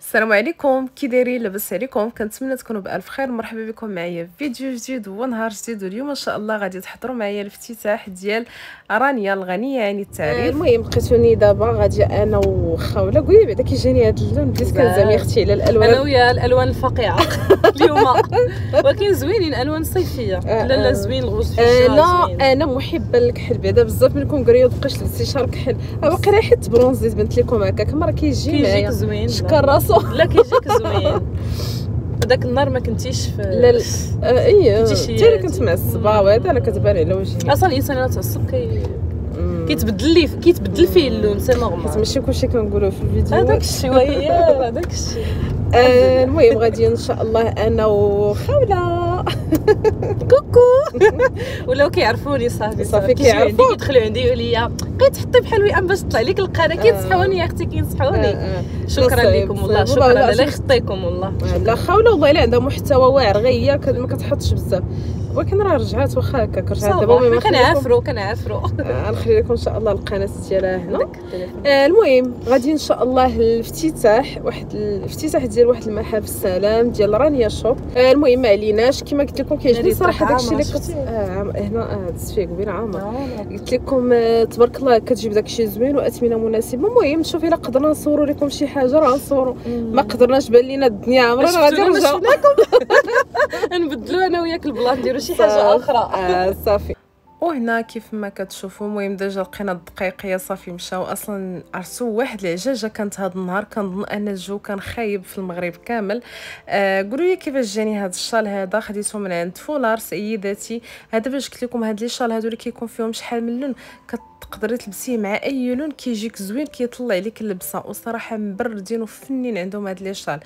السلام عليكم. كي دايرين لاباس عليكم. كنتمنى تكونوا بألف خير. مرحبا بكم معايا في فيديو جديد ونهار جديد. واليوم إن شاء الله غادي تحضروا معايا الافتتاح ديال رانيا الغنية عن التعريف. المهم لقيتوني دابا غادي أنا وخاوله قولي بعدا كيجيني هذا اللون. بديت كنزامي أختي على الألوان. أنا ويا الألوان الفقيعة اليوم. ولكن زوينين ألوان صيفية. آه، لا لا آه. زوين الغوز آه فيه لا أنا محبة للكحل بعدا. بزاف منكم قريو بقيت لبستي شعر كحل. آه، باقي حيت برونزيت بنت لكم هكاك. مرة كيجي كيجيك معايا. زوين. شكر راسو لا كيجيك زوين هذاك النهار ما كنتيش في لا لا. اي حتى أنا كنت معصبه وهذا أنا كتبان على وجهي. أصلا الإنسان الا تعصب كي. كيتبدل لي كيتبدل فيه اللون سي حيت نورمال ماشي كلشي كنقولوه في الفيديو. هذاك الشيء وهي هذاك الشيء. المهم غادي إن شاء الله أنا وخوله كوكو ولاو كيعرفوني صافي صافي كيعرفوك. كيدخلوا عندي يقول لي بقيت تحطي بحال وئام باش تطلع لك القناة كينصحوني يا أختي كينصحوني آه، آه. شكرا لكم والله. شكرا الله. يخطيكم والله لا خاولة والله الا عندها محتوى واعر غير كد- ما كتحطش بزاف ولكن راه رجعات واخا هكاك رجعات دابا المهم لكم- كنعافرو كنعافرو آه، نخلي لكم إن شاء الله القناة ديالها هنا. آه، المهم غادي إن شاء الله الافتتاح واحد الافتتاح ديال واحد المحل في السلام ديال رانيا شوب. آه، المهم ما عليناش كما قلت لكم كيعجبني صراحة داكشي اللي كنت؟ آه، هنا آه، دزت فيه قبيله عامر قلت لكم آه، تبارك الله كتجيب داكشي زوين وأثمنة مناسبة. المهم نشوف إلا قدرنا نصوروا لكم شي حاجة راه نصوروا. ما قدرناش بان لينا الدنيا عامرة غادي نرجعوا نبدلوا أنا وياك ال plan نديروا شي حاجة أخرى آه، صافي. وهنا كيف ما كتشوفوا المهم déjà لقينا الدقيقة صافي مشاو. أصلا عرسو واحد العجاجة كانت هذا النهار كنظن أن الجو كان خايب في المغرب كامل. آه قولوا لي كيفاش جاني هذا الشال هذا؟ خديته من عند فولار سيداتي هذا باش قلت لكم هاد لي شال هادو اللي كيكون فيهم شحال من لون كتقدري تلبسيه مع أي لون كيجيك زوين كيطلع لك اللبسة. وصراحة مبردين وفنين عندهم هاد لي شال.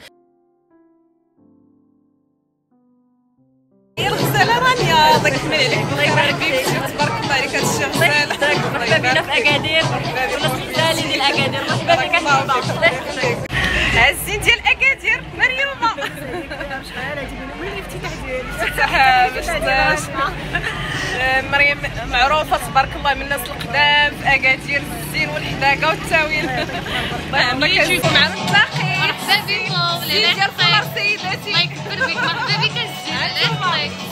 الغزاله رانيا الله يكمل عليك الله يبارك فيك تبارك الله عليك هذا الشيء غزاله مرحبا بنا في اكادير ولا الغزالي ديال اكادير مرحبا بك عزين ديال اكادير مريومه افتتاح باش ت- آه، مريم معروفه تبارك الله من الناس القدام في اكادير الزين والحداقه والتاويل الله يعمرك مع التلاقي مرحبا بكم الله يكبر بك مرحبا بك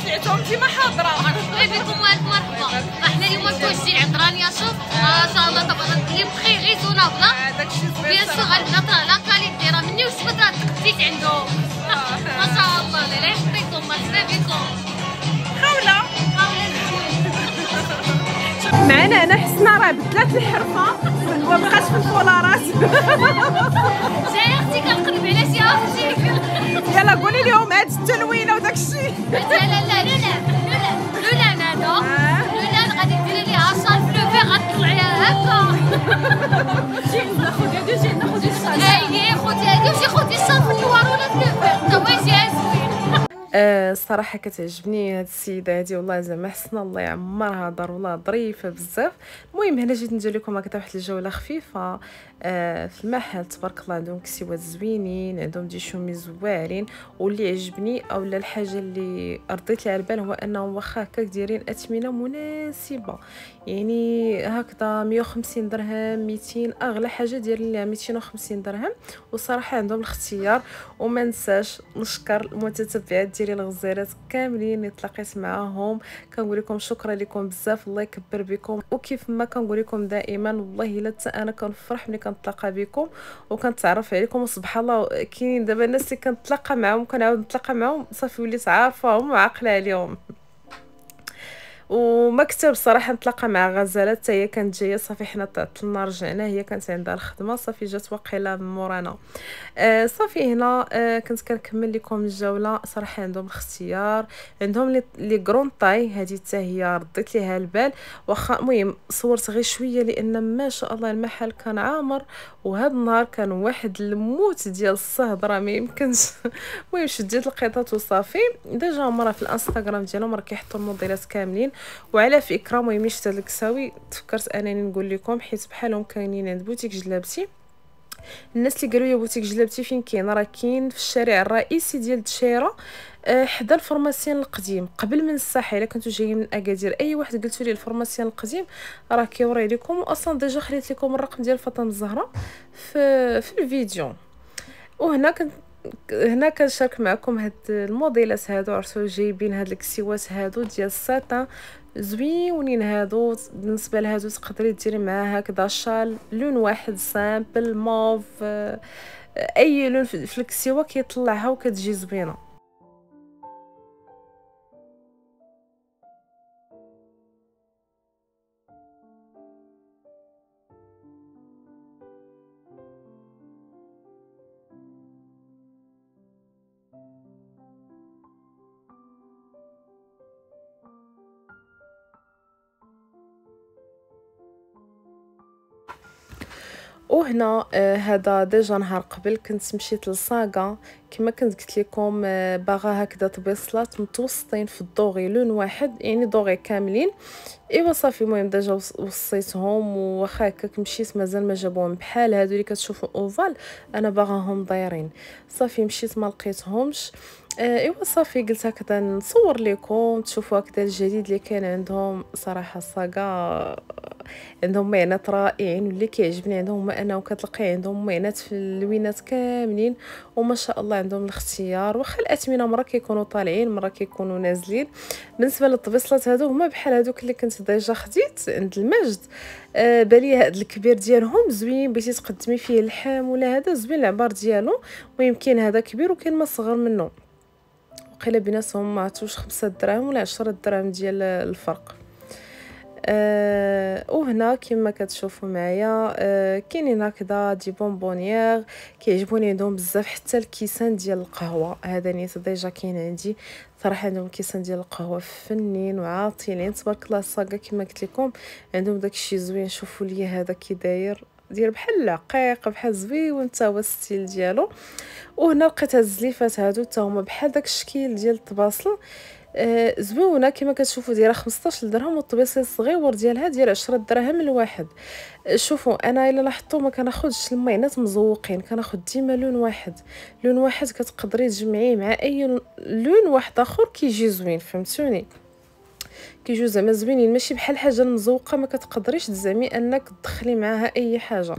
سمعتهم ديما مرحبا بكم والف مرحبا إحنا اليوم متوجهين عند رانيا شوف ما شاء الله بخير raisonnable هذاك الشيء زوين bien sûr صراحة. غنبدا la qualité راه مني وجبت راه تقديت عندهم ما شاء الله لا يخطيكم مرحبا بكم معنا انا حسنا راه بدلات الحرفه وبقات في الفولارات جاي أختي كنقلب على شي أختي يلا قولي لهم هاد التلوينه وداك الشيء لا لا لا لولان لولان لولان هذا لولان غادي ديري ليها لو غتطلعيها هكا جي ناخذ هادي جي ناخذ الشال اي خذي هادي وجي خذي الشال في النوار ولا في لو فيغ تا هو يجيها زوين آه الصراحه كتعجبني هاد السيده هادي والله زعما حسنا الله يعمرها دار والله ظريفه بزاف المهم هنا جيت ندير لكم هكذا واحد الجوله خفيفه آه في المحل تبارك الله عندهم كسيوات زوينين عندهم دي شوميز واعرين واللي عجبني أو لا الحاجة اللي رديت لي على البال هو أنهم واخا هكاك دايرين اثمنه مناسبة. يعني هكذا 150 درهم 200 أغلى حاجة دايرين ليها 250 درهم. وصراحة عندهم الاختيار وما نساش نشكر المتتبعات ديالي الغزالات كاملين اللي تلاقيت معاهم. كنقول لكم شكرا لكم بزاف الله يكبر بكم. وكيف ما كنقول لكم دائما والله إلا أنا كنفرح ملي كنتلاقى بكم وكنتعرف عليكم. وسبحان الله كاينين دابا الناس اللي كنتلاقى معاهم كنعاود نتلاقى معاهم صافي وليت عارفاهم وعاقله عليهم. وما كتب صراحة نتلاقى مع غزاله حتى هي كانت جاية صافي حنا طلعنا رجعنا هي كانت عندها الخدمة صافي جات واقيلا مورانا. آه صافي هنا آه كنت كنكمل لكم الجولة صراحة عندهم الاختيار عندهم les grandes tailles هذه حتى هي رديت ليها البال. واخا المهم صورت غير شوية لأن ما شاء الله المحل كان عامر وهذا النهار كان واحد الموت ديال الصهد راه ما يمكنش. المهم شديت اللقيطات وصافي. déjà هما في الانستغرام ديالهم راه كيحطوا الموديلات كاملين. وعلى فكرة المهم شفت هاد الكساوي تفكرت أنني نقول لكم حيت بحالهم كاينين عند بوتيك جلابتي الناس اللي قالوا لي بوتيك جلابتي فين كاين؟ راه كاين في الشارع الرئيسي ديال دشيره آه، حدا ال formation القديم. قبل من الساحه إلا كنتو جايين من أكادير أي واحد قلتو لي ال formation القديم راه كيوري لكم واصلا déjà خليت لكم الرقم ديال فاطمه الزهراء في في الفيديو. وهنا كنت هنا كنشارك معكم هاد الموديلات هادو عرفتو جايبين هاد الكسيوات هادو ديال الساتان زوينين هادو بالنسبة لهادو تقدري ديري معاه هكذا شال لون واحد simple mauve آه، أي لون في الكسيوة كيطلعها وكتجي زوينة. وهنا آه هذا déjà نهار قبل كنت مشيت للصاغا كما كنت قلت لكم آه باغا هكذا طبيصلات متوسطين في ال doré لون واحد يعني doré كاملين. إيوا صافي المهم déjà وصيتهم وواخا هكاك مشيت مازال ما جابوهم بحال هادو اللي كتشوفوا ovale. أنا باغاهم دايرين. صافي مشيت ما لقيتهمش. إيوا صافي قلت هكذا نصور لكم تشوفوا هكذا الجديد اللي كان عندهم. صراحة الصاغا عندهم معنات رائعين واللي كيعجبني عندهم هما انه كتلقاي عندهم معنات في اللوينات كاملين وما شاء الله عندهم الاختيار. واخا الأثمنة مرة كيكونوا طالعين مرة كيكونوا نازلين. بالنسبة للطبيصلات هادو هما بحال هادوك اللي كنت ديجا خديت عند المجد. آه بالي هاد الكبير ديالهم زوين بغيتي تقدمي فيه اللحم ولا هذا زوين العبار ديالو ويمكن هذا كبير وكاين ما صغر منه. وقيله بيناتهم ما عرفتوش خمسة دراهم ولا عشرة دراهم ديال الفرق. أه وهنا كما كتشوفوا معايا أه كاينين هكذا des bonbonnières كيعجبوني عندهم بزاف حتى الكيسان ديال القهوة. هذا نيت déjà كاين عندي. صراحة عندهم كيسان ديال القهوة فنين وعاطلين. تبارك الله الصاغه كما قلت لكم عندهم داكشي زوين. شوفوا لي هذا كي داير. ديال بحال العقيق بحال زوين حتى هو ال style ديالو. وهنا لقيت هاد الزليفات هادو حتى هما بحال داك الشكل ديال الطباصل آه زوينة كما كتشوفوا دايرة 15 درهم والطبيصيل الصغيور ديالها ديال 10 دراهم الواحد آه شوفوا أنا إلا لاحظتوا ما كناخذش الماينات مزوقين كناخذ ديما لون واحد. لون واحد كتقدري تجمعيه مع أي لون واحد آخر كيجي زوين فهمتوني؟ كيجيو زعما زوينين ماشي بحال حاجة مزوقه ما كتقدريش تزعمي أنك تدخلي معاها أي حاجة.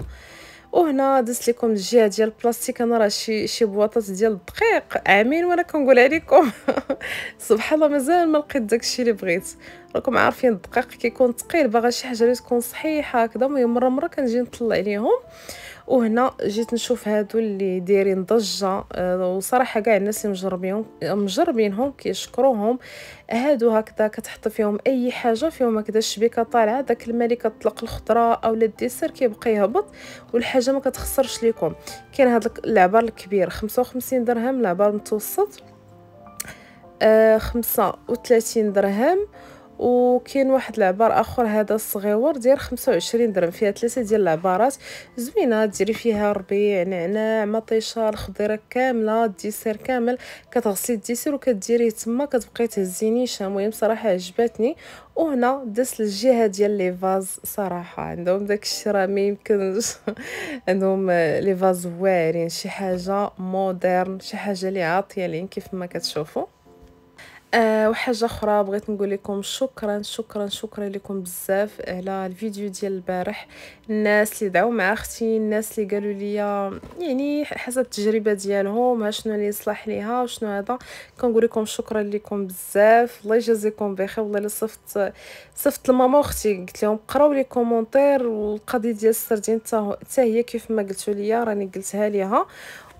وهنا دزت لكم الجهة ديال البلاستيك أنا راه شي شي بواطات ديال الدقيق عامين وأنا كنقول عليكم. سبحان الله مازال ما لقيت داكشي اللي بغيت. راكم عارفين الدقيق كيكون ثقيل باغا شي حاجة اللي تكون صحيحة هكذا المهم مرة مرة كنجي نطلع عليهم وهنا جيت نشوف هادو اللي دايرين ضجة أه وصراحة كاع الناس مجربين مجربينهم كيشكروهم. هادو هكذا كتحط فيهم أي حاجة فيهم هكذا الشبيكة طالعة داك الماء اللي كطلق الخضرة أو الديسير كيبقى يهبط والحاجة ما كتخسرش ليكم. كاين هذا العبار الكبير 55 درهم العبار المتوسط آه 35 درهم. وكاين واحد العبار اخر هذا الصغيور ديال 25 درهم فيها ثلاثة ديال العبارات زوينة ديري فيها ربيع نعناع مطيشه الخضيره كاملة ال dessert كامل كتغسلي ال dessert وكديريه تما كتبقاي تهزي نيشه المهم صراحة عجبتني. وهنا دس الجهه ديال les vases صراحة عندهم داك راه ما يمكنش. عندهم لي فاز واعرين شي حاجة مودرن شي حاجة اللي عاطية لين كيف ما كتشوفوا. آه وحاجة أخرى بغيت نقول لكم شكرا شكرا شكرا لكم بزاف على الفيديو ديال البارح. الناس اللي دعوا مع أختي الناس اللي قالوا لي يعني حسب التجربة ديالهم شنو اللي يصلح ليها وشنو هذا. كنقول لكم شكرا لكم بزاف. الله يجازيكم بخير. والله صفت صفت لماما وأختي قلت لهم قراو les commentaires والقضية ديال السردين حتى هي كيف ما قلتوا لي راني قلتها ليها.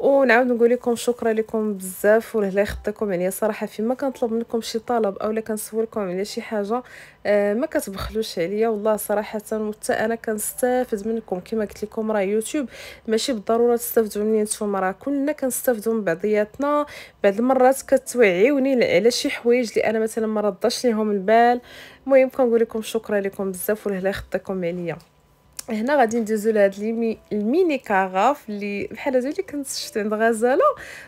ونعاود نقول لكم شكرا لكم بزاف والله يخطيكم يعني صراحة. فيما كنطلب منكم شي طلب اولا كنسولكم على شي حاجة آه ما كتبخلوش عليا. والله صراحة حتى أنا كنستافد منكم. كما قلت لكم راه يوتيوب ماشي بالضرورة تستافدوا مني نتوما راه كلنا كنستافدوا من بعضياتنا. بعض المرات كتوعيوني على شي حوايج اللي أنا مثلا ما رداش ليهم البال. المهم كنقول لكم شكرا لكم بزاف والله يخطيكم عليا. هنا غادي ندوزو لهاد الميني كاغاف اللي بحال هادو اللي كنت شفت عند غزالة.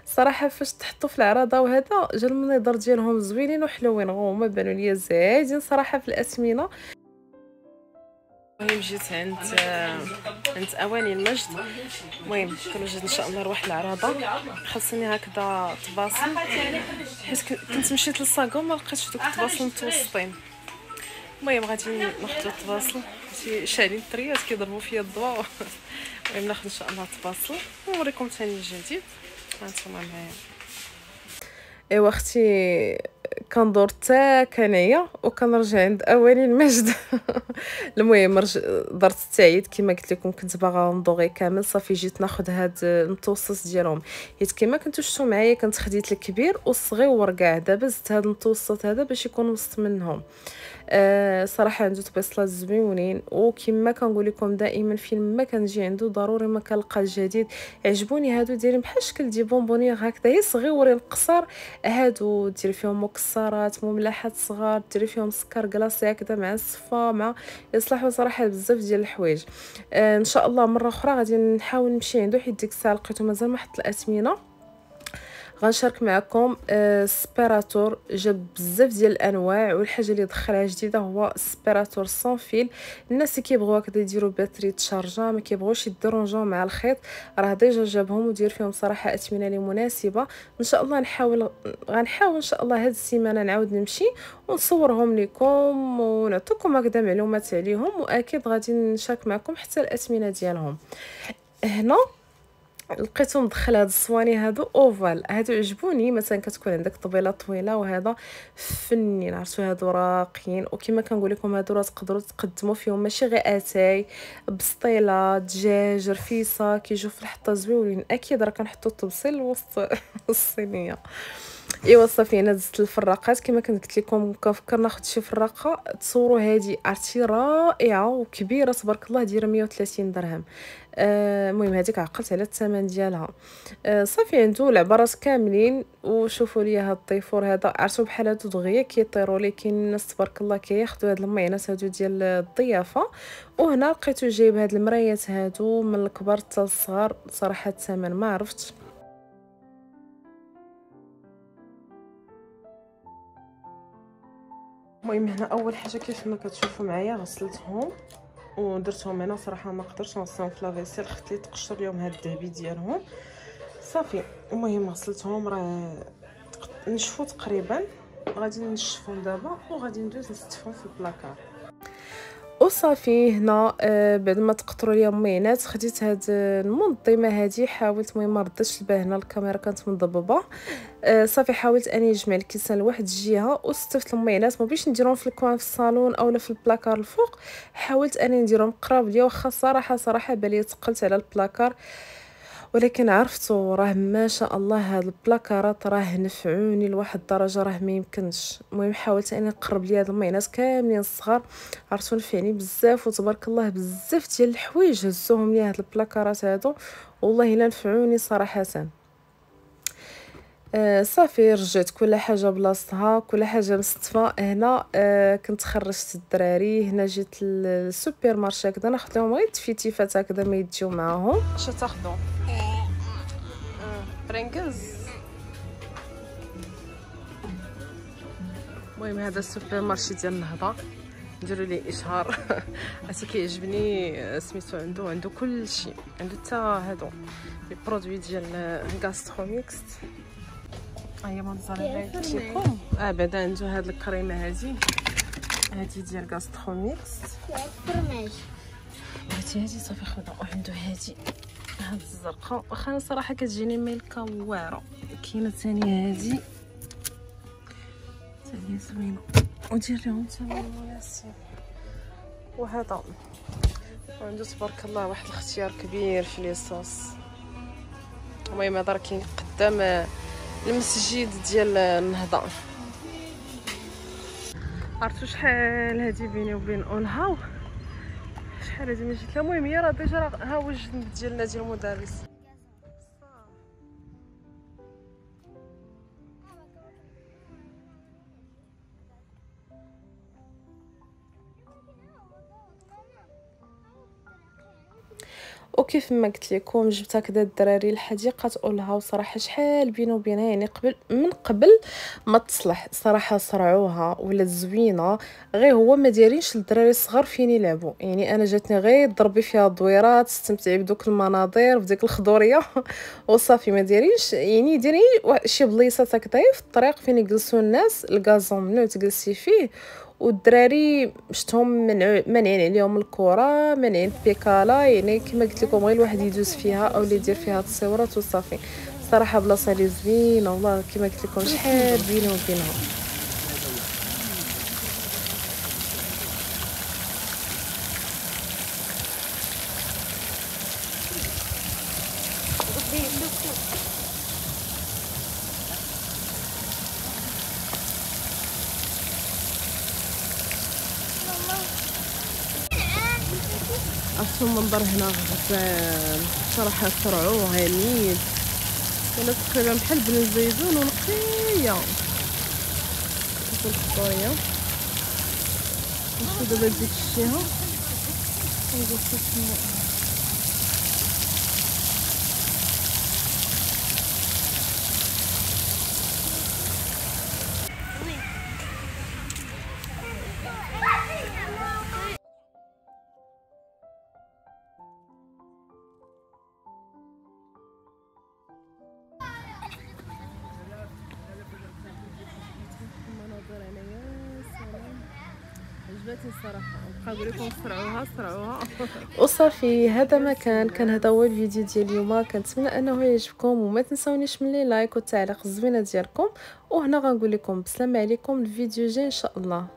صراحة فاش تحطوا في العراضة وهذا جا المنظر ديالهم زوينين وحلوين هما بانوا ليا زايدين صراحة في الاثمنه المهم جيت عند عند أواني المجد. المهم كنوجد إن شاء الله نروح للعراضة. خاصني هكذا طباصل حيت كنت مشيت للصاكو ما لقيتش دوك الطباصل متوسطين المهم غادي ناخذ الطباصل شي شاعلين الطريات كيضربوا فيا الضوء المهم ناخذ إن شاء الله تفاصيل ونوريكم ثاني الجديد. هانتوما معايا. إيوا أختي كندور حتى كنعيا وكنرجع عند أواني المجد. المهم رج... درت التعيد كما قلت لكم كنت باغا ندوغي كامل. صافي جيت ناخذ هاد المتوسط ديالهم. حيت كما كنتو شفتوا معايا كنت خديت الكبير والصغيور كاع دابا زدت هاد المتوسط هذا باش يكون وسط منهم. آه صراحة عنده تبيصلات زويونين وكما كنقول لكم دائما فين ما كنجي عنده ضروري ما كنلقى الجديد. عجبوني هادو دايرين بحال شكل des bonbonnières هكذا. صغيورين قصار هادو ديري فيهم مكسرات مملحات صغار ديري فيهم سكر glacé هكذا مع الصفا مع يصلحوا صراحة بزاف ديال الحوايج. آه إن شاء الله مرة أخرى غادي نحاول نمشي عنده حيت ديك الساعة لقيتو مازال ما حط الاثمنه غنشارك معكم aspirateur جاب بزاف ديال الأنواع والحاجة اللي دخلها جديدة هو aspirateur sans fil الناس اللي كيبغيو هكذا يديروا batterie تشارجا ما كيبغوش يديرونجو مع الخيط راه déjà جابهم ودير فيهم صراحة اثمنه اللي مناسبة. إن شاء الله نحاول غنحاول إن شاء الله هاد السيمانة نعاود نمشي ونصورهم لكم ونعطيكم هكذا معلومات عليهم وأكيد غادي نشارك معكم حتى الاثمنه ديالهم. هنا لقيتهم مدخل هاد الصواني هادو أوفال. هادو عجبوني. مثلا كتكون عندك طبيلة طويلة وهذا فنين عرفتوا هادو راقيين. وكما كنقول لكم هادو راه تقدروا تقدموا فيهم ماشي غير أتاي. بسطيلة دجاج رفيصه كيجيو في الحطة زوينين. أكيد راه كنحطوا التبصيل وسط الصينية. ايوا صافي أنا دزت الفراقات كما كنت قلت لكم كنفكر ناخذ شي فراقة تصوروا هذه عرفتي رائعة وكبيرة تبارك الله دايرة 130 درهم. آه، المهم آه هذيك عقلت على الثمن ديالها. آه صافي عنده العبارات كاملين وشوفوا لي هاد الطيفور هذا. عرفتوا بحال هادو دغيا كيطيروا لكن الناس تبارك الله كياخذوا هاد المعينات هادو ديال الضيافة. وهنا لقيتو جايب هاد المرايات هادو من الكبار حتى الصغار. صراحة الثمن ما عرفتش. المهم هنا أول حاجة كيف ما كتشوفوا معايا غسلتهم ودرتهم هنا. صراحة ما قدرتش نغسلهم في lave-vaisselle خفت لي تقشر اليوم هاد الذهبي ديالهم. صافي المهم غسلتهم. راه نشفوا تقريبا. غادي نشفهم دابا وغادي ندوز نستفهم في البلاكار. وصافي هنا آه بعد ما تقطروا ليا المينات خديت هاد المنظمة هذه حاولت المهم ما ردتش البال هنا الكاميرا كانت مضببه آه صافي حاولت أني نجمع الكيسان لواحد الجهة وستفت المينات. ما بغيتش نديرهم في ال coin في الصالون اولا في البلاكار الفوق. حاولت أني نديرهم قراب ليا واخا صراحة صراحة بالي تقلت على البلاكار. آه ولكن عرفتو راه ما شاء الله هاد البلاكارات راه نفعوني لواحد الدرجة راه ما يمكنش. المهم حاولت أني نقرب لي هاد المينات كاملين الصغار. عرفتو نفعني بزاف وتبارك الله بزاف ديال الحوايج هزوهم لي هاد البلاكارات هادو. والله إلا نفعوني صراحة. آه صافي رجعت كل حاجة بلاصتها كل حاجة مستفى هنا آه كنت خرجت الدراري هنا جيت لل supermarché هكذا ناخذ لهم غير تفيتيفات هكذا ما يديو معاهم. اش تاخذوا برينجلز المهم هذا السوبر مارشي ديال النهضة. نديروا ليه إشهار. عرفتي كيعجبني سميتو عنده عنده كل شيء عنده حتى هادو لي برودوي ديال غاستروميكس هي منظر لكم آه بعدا عنده هاد الكريمة هادي. هادي ديال غاستروميكس فرماج هادي هادي صافي خذها وعنده هادي. هاد الزرقاء واخا أنا صراحة كتجيني ملكة واعرة. كاينة ثاني هادي. ثاني زوينة. ودير لهم ثمن مناسب وهذا. وعنده تبارك الله واحد الاختيار كبير في ليصوص المهم هذا راه كاين قدام المسجد ديال النهضه عرفتوا شحال هادي بيني وبين اون هاو ما جيت المهم هي راه ديجا ها ديالنا ديال المدرس. وكيف ما قلت لكم جبت هكذا الدراري الحديقه تقولها وصراحة شحال بينه وبينها يعني قبل من قبل ما تصلح صراحة صرعوها ولا زوينة. غير هو ما دايرينش للدراري الصغار فين يلعبوا. يعني أنا جاتني غير ضربي فيها الدويرات استمتعي بدوك المناظر بديك الخضورية. وصافي ما دايرينش يعني ديري شي بليصه هكذا في الطريق فين يجلسوا الناس ال gazon منو تجلسي فيه. والدراري شفتهم مانعين عليهم الكره مانعين بيكالا يعني كما قلت لكم غير الواحد يدوز فيها أو اللي يدير فيها التصويرات وصافي صراحة بلاصة لي زوينة والله كما قلت لكم شحال بينهم وبينهم عرفتوا المنظر هنا صراحة فرعو غنيد ولا تقريبا بحال بن الزيتون ونقية الخضورية نمشيو دابا لديك الجهة ونشوفو عجبتني الصراحة. نقول لكم سرعوها سرعوها وصافي هذا ما كان كان هذا هو الفيديو ديال اليوم. كنتمنى أنه يعجبكم وما تنسونيش من لي لايك والتعليق الزوينة ديالكم. وهنا غنقول لكم بسلامه عليكم. الفيديو جاي إن شاء الله.